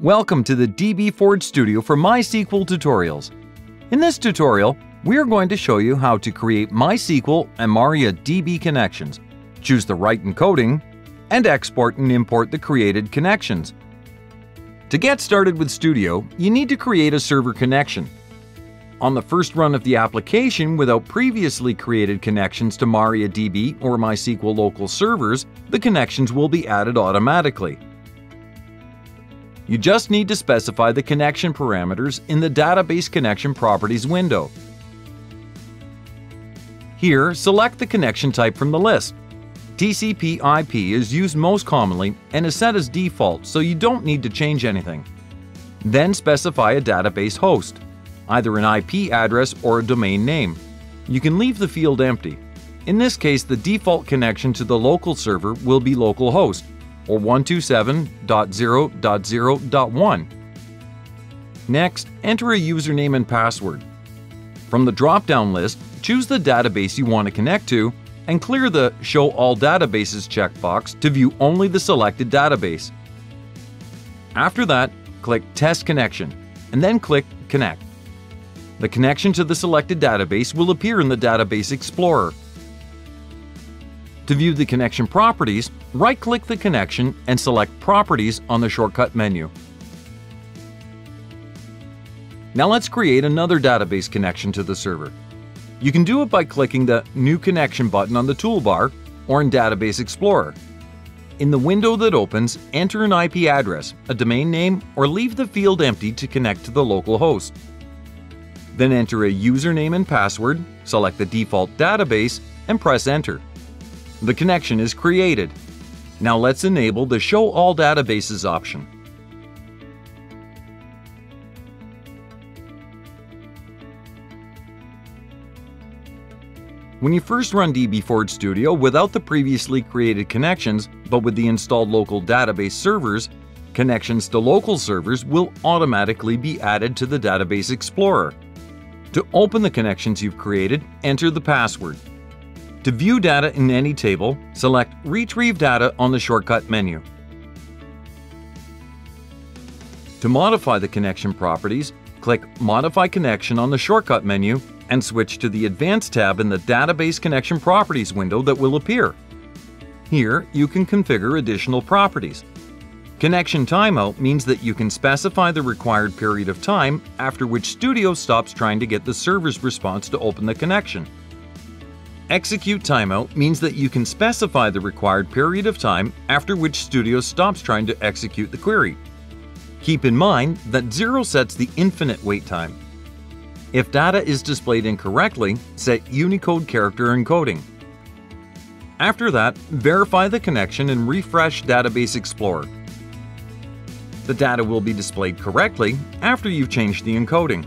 Welcome to the dbForge Studio for MySQL tutorials. In this tutorial, we are going to show you how to create MySQL and MariaDB connections, choose the right encoding, and export and import the created connections. To get started with Studio, you need to create a server connection. On the first run of the application without previously created connections to MariaDB or MySQL local servers, the connections will be added automatically. You just need to specify the connection parameters in the Database Connection Properties window. Here, select the connection type from the list. TCP IP is used most commonly and is set as default, so you don't need to change anything. Then specify a database host, either an IP address or a domain name. You can leave the field empty. In this case, the default connection to the local server will be localhost, or 127.0.0.1. Next, enter a username and password. From the drop-down list, choose the database you want to connect to and clear the Show All Databases checkbox to view only the selected database. After that, click Test Connection and then click Connect. The connection to the selected database will appear in the Database Explorer. To view the connection properties, right-click the connection and select Properties on the shortcut menu. Now let's create another database connection to the server. You can do it by clicking the New Connection button on the toolbar or in Database Explorer. In the window that opens, enter an IP address, a domain name, or leave the field empty to connect to the local host. Then enter a username and password, select the default database, and press Enter. The connection is created. Now let's enable the Show All Databases option. When you first run dbForge Studio without the previously created connections, but with the installed local database servers, connections to local servers will automatically be added to the Database Explorer. To open the connections you've created, enter the password. To view data in any table, select Retrieve Data on the shortcut menu. To modify the connection properties, click Modify Connection on the shortcut menu and switch to the Advanced tab in the Database Connection Properties window that will appear. Here, you can configure additional properties. Connection timeout means that you can specify the required period of time after which Studio stops trying to get the server's response to open the connection. Execute timeout means that you can specify the required period of time after which Studio stops trying to execute the query. Keep in mind that 0 sets the infinite wait time. If data is displayed incorrectly, set Unicode character encoding. After that, verify the connection and refresh Database Explorer. The data will be displayed correctly after you've changed the encoding.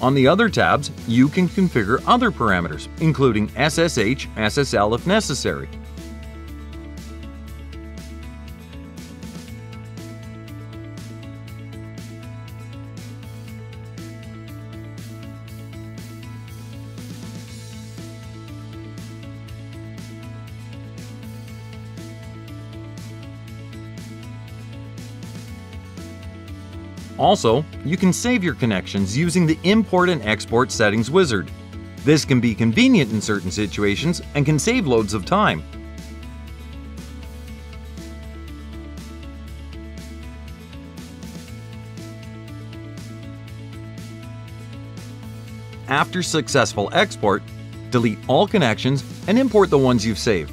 On the other tabs, you can configure other parameters, including SSH, SSL if necessary. Also, you can save your connections using the Import and Export Settings wizard. This can be convenient in certain situations and can save loads of time. After successful export, delete all connections and import the ones you've saved.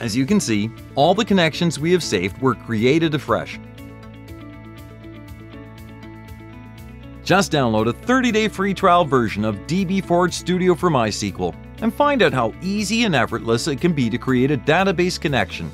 As you can see, all the connections we have saved were created afresh. Just download a 30-day free trial version of dbForge Studio for MySQL and find out how easy and effortless it can be to create a database connection.